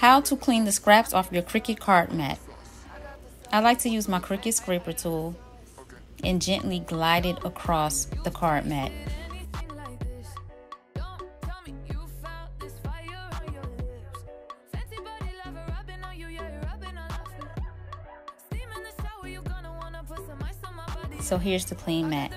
How to clean the scraps off your Cricut card mat. I like to use my Cricut scraper tool and gently glide it across the card mat. So here's the clean mat.